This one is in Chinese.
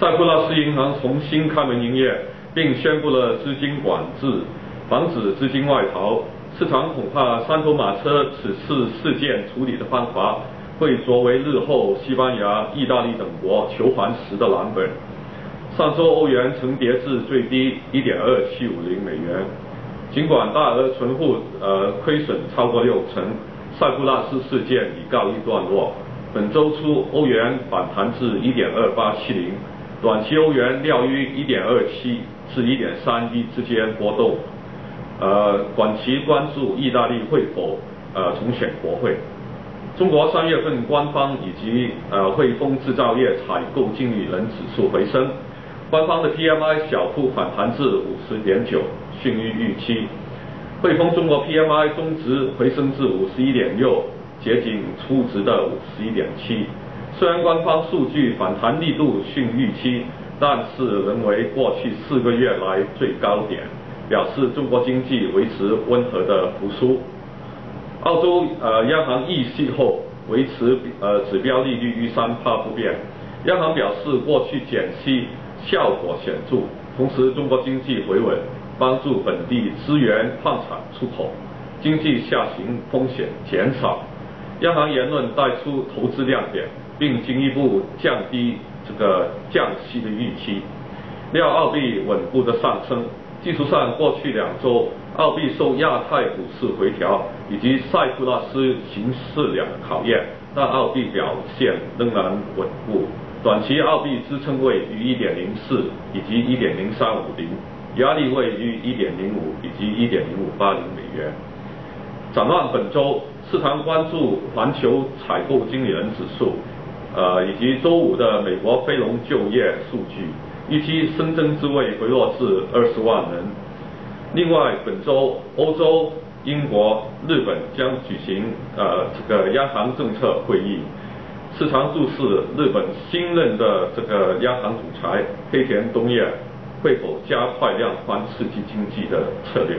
塞浦路斯银行重新开门营业，并宣布了资金管制，防止资金外逃。市场恐怕三头马车此次事件处理的方法，会作为日后西班牙、意大利等国求还时的蓝本。上周欧元曾跌至最低1.2750美元，尽管大额存户呃亏损超过六成，塞浦路斯事件已告一段落。本周初欧元反弹至1.2870，短期欧元料于1.27至1.31之间波动。呃，短期关注意大利会否呃重选国会。中国三月份官方以及呃汇丰制造业采购经理人指数回升，官方的 PMI 小幅反弹至五十点九，逊于预期。汇丰中国 PMI 中值回升至五十一点六，接近初值的五十一点七。虽然官方数据反弹力度逊预期，但是仍为过去四个月来最高点。表示中国经济维持温和的复苏。澳洲呃央行议息后维持呃指标利率于三帕不变。央行表示过去减息效果显著，同时中国经济回稳，帮助本地资源矿产出口，经济下行风险减少。央行言论带出投资亮点，并进一步降低这个降息的预期，料澳币稳步的上升。技术上，过去两周，澳币受亚太股市回调以及塞浦路斯形势两考验，但澳币表现仍然稳固。短期澳币支撑位于1.04以及1.0350，压力位于1.05以及1.0580美元。展望本周，市场关注环球采购经理人指数，呃，以及周五的美国非农就业数据。预期深增之位回落至二十万人。另外，本周欧洲、英国、日本将举行呃这个央行政策会议，市场注视日本新任的这个央行总裁黑田东彦会否加快量宽刺激经济的策略。